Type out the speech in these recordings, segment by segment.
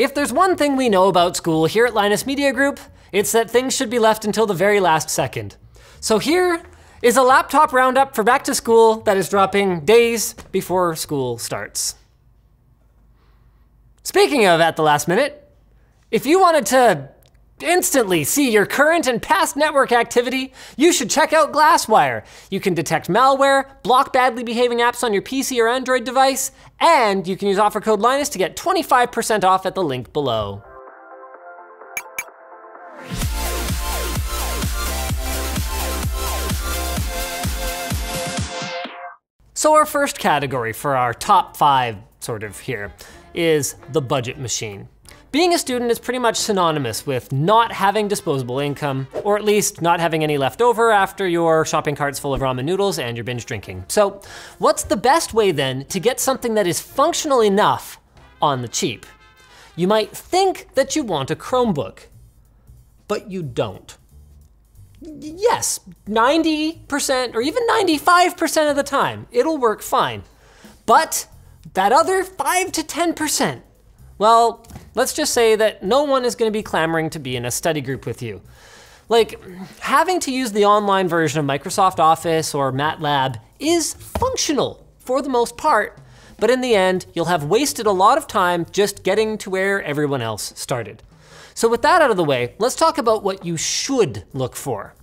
If there's one thing we know about school here at Linus Media Group, it's that things should be left until the very last second. So here is a laptop roundup for back to school that is dropping days before school starts. Speaking of at the last minute, if you wanted to instantly see your current and past network activity, you should check out Glasswire. You can detect malware, block badly behaving apps on your PC or Android device, and you can use offer code Linus to get 25% off at the link below. So our first category for our top five sort of here is the budget machine. Being a student is pretty much synonymous with not having disposable income, or at least not having any left over after your shopping cart's full of ramen noodles and your binge drinking. So what's the best way then to get something that is functional enough on the cheap? You might think that you want a Chromebook, but you don't. Yes, 90% or even 95% of the time, it'll work fine. But that other 5 to 10%, well, let's just say that no one is gonna be clamoring to be in a study group with you. Like, having to use the online version of Microsoft Office or MATLAB is functional for the most part, but in the end, you'll have wasted a lot of time just getting to where everyone else started. So with that out of the way, let's talk about what you should look for.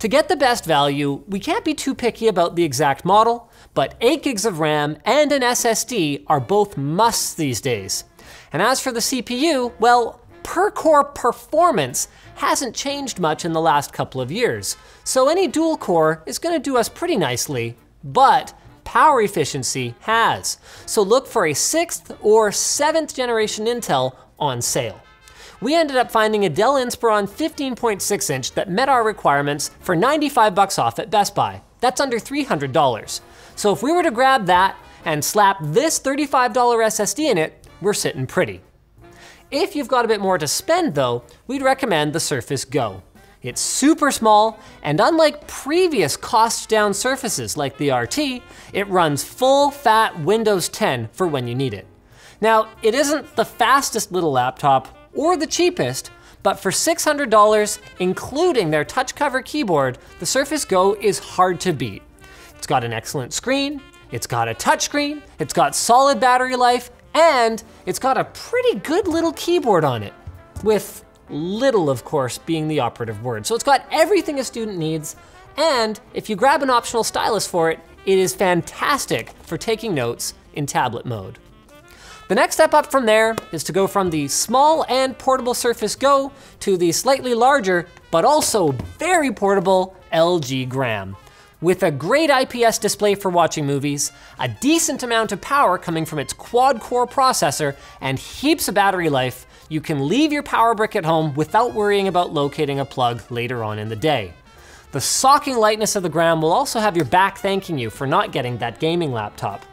To get the best value, we can't be too picky about the exact model, but 8 gigs of RAM and an SSD are both musts these days. And as for the CPU, well, per core performance hasn't changed much in the last couple of years. So any dual core is gonna do us pretty nicely, but power efficiency has. So look for a sixth or seventh generation Intel on sale. We ended up finding a Dell Inspiron 15.6 inch that met our requirements for 95 bucks off at Best Buy. That's under $300. So if we were to grab that and slap this $35 SSD in it, we're sitting pretty. If you've got a bit more to spend though, we'd recommend the Surface Go. It's super small, and unlike previous cost down surfaces like the RT, it runs full fat Windows 10 for when you need it. Now, it isn't the fastest little laptop or the cheapest, but for $600, including their touch cover keyboard, the Surface Go is hard to beat. It's got an excellent screen, it's got a touchscreen, it's got solid battery life, and it's got a pretty good little keyboard on it, with little, of course, being the operative word. So it's got everything a student needs, and if you grab an optional stylus for it, it is fantastic for taking notes in tablet mode. The next step up from there is to go from the small and portable Surface Go to the slightly larger, but also very portable LG Gram. With a great IPS display for watching movies, a decent amount of power coming from its quad core processor, and heaps of battery life, you can leave your power brick at home without worrying about locating a plug later on in the day. The socking lightness of the Gram will also have your back thanking you for not getting that gaming laptop.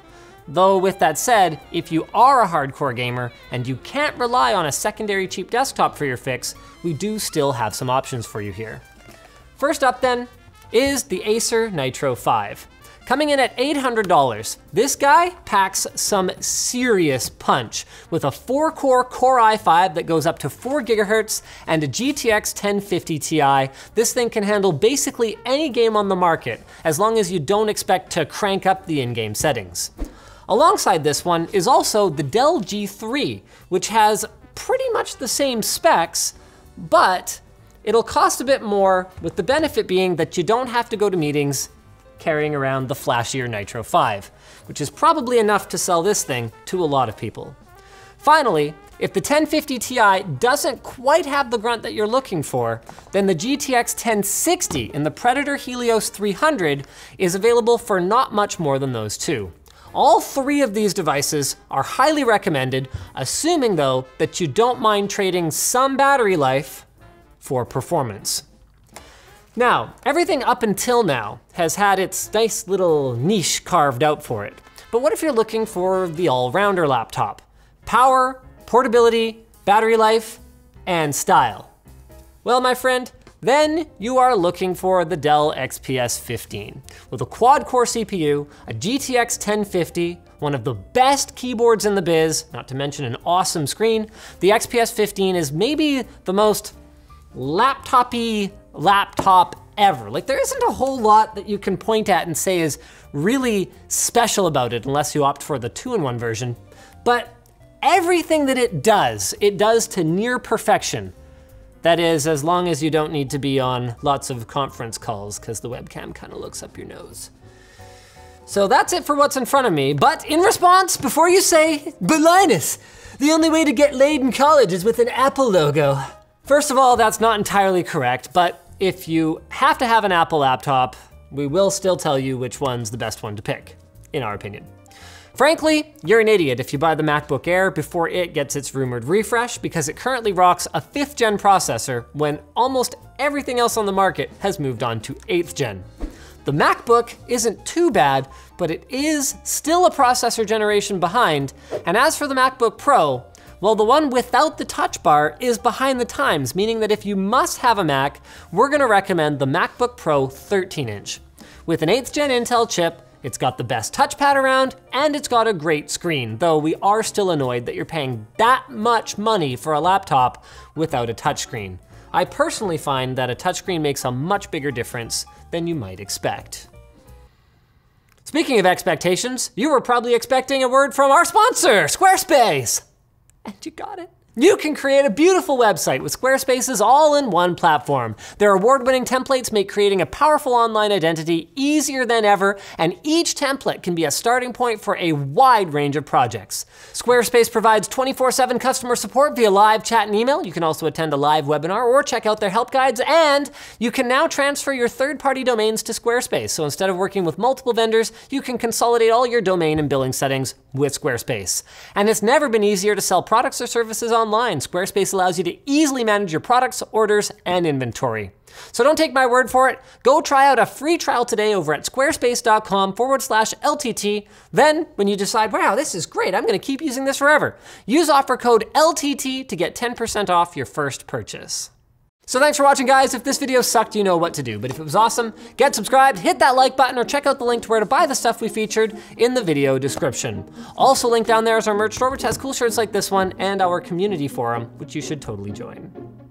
Though with that said, if you are a hardcore gamer and you can't rely on a secondary cheap desktop for your fix, we do still have some options for you here. First up then, is the Acer Nitro 5. Coming in at $800, this guy packs some serious punch with a four core Core i5 that goes up to four gigahertz and a GTX 1050 Ti. This thing can handle basically any game on the market, as long as you don't expect to crank up the in-game settings. Alongside this one is also the Dell G3, which has pretty much the same specs, but It'll cost a bit more, with the benefit being that you don't have to go to meetings carrying around the flashier Nitro 5, which is probably enough to sell this thing to a lot of people. Finally, if the 1050 Ti doesn't quite have the grunt that you're looking for, then the GTX 1060 in the Predator Helios 300 is available for not much more than those two. All three of these devices are highly recommended, assuming though that you don't mind trading some battery life for performance. Now, everything up until now has had its nice little niche carved out for it. But what if you're looking for the all-rounder laptop? Power, portability, battery life, and style. Well, my friend, then you are looking for the Dell XPS 15. With a quad-core CPU, a GTX 1050, one of the best keyboards in the biz, not to mention an awesome screen, the XPS 15 is maybe the most laptopy laptop ever. Like there isn't a whole lot that you can point at and say is really special about it unless you opt for the two-in-one version. But everything that it does, it does to near perfection. That is, as long as you don't need to be on lots of conference calls because the webcam kind of looks up your nose. So that's it for what's in front of me, but in response, before you say, but Linus, the only way to get laid in college is with an Apple logo. First of all, that's not entirely correct, but if you have to have an Apple laptop, we will still tell you which one's the best one to pick, in our opinion. Frankly, you're an idiot if you buy the MacBook Air before it gets its rumored refresh because it currently rocks a fifth gen processor when almost everything else on the market has moved on to eighth gen. The MacBook isn't too bad, but it is still a processor generation behind. And as for the MacBook Pro, well, the one without the touch bar is behind the times, meaning that if you must have a Mac, we're gonna recommend the MacBook Pro 13 inch. With an 8th gen Intel chip, it's got the best touchpad around, and it's got a great screen, though we are still annoyed that you're paying that much money for a laptop without a touchscreen. I personally find that a touchscreen makes a much bigger difference than you might expect. Speaking of expectations, you were probably expecting a word from our sponsor, Squarespace. And you got it. You can create a beautiful website with Squarespace's all-in-one platform. Their award-winning templates make creating a powerful online identity easier than ever, and each template can be a starting point for a wide range of projects. Squarespace provides 24-7 customer support via live chat and email. You can also attend a live webinar or check out their help guides, and you can now transfer your third-party domains to Squarespace. So instead of working with multiple vendors, you can consolidate all your domain and billing settings with Squarespace. And it's never been easier to sell products or services on online. Squarespace allows you to easily manage your products, orders, and inventory. So don't take my word for it. Go try out a free trial today over at squarespace.com forward slash LTT. Then, when you decide, wow, this is great, I'm gonna keep using this forever, use offer code LTT to get 10% off your first purchase. So thanks for watching guys. If this video sucked, you know what to do. But if it was awesome, get subscribed, hit that like button, or check out the link to where to buy the stuff we featured in the video description. Also linked down there is our merch store, which has cool shirts like this one, and our community forum, which you should totally join.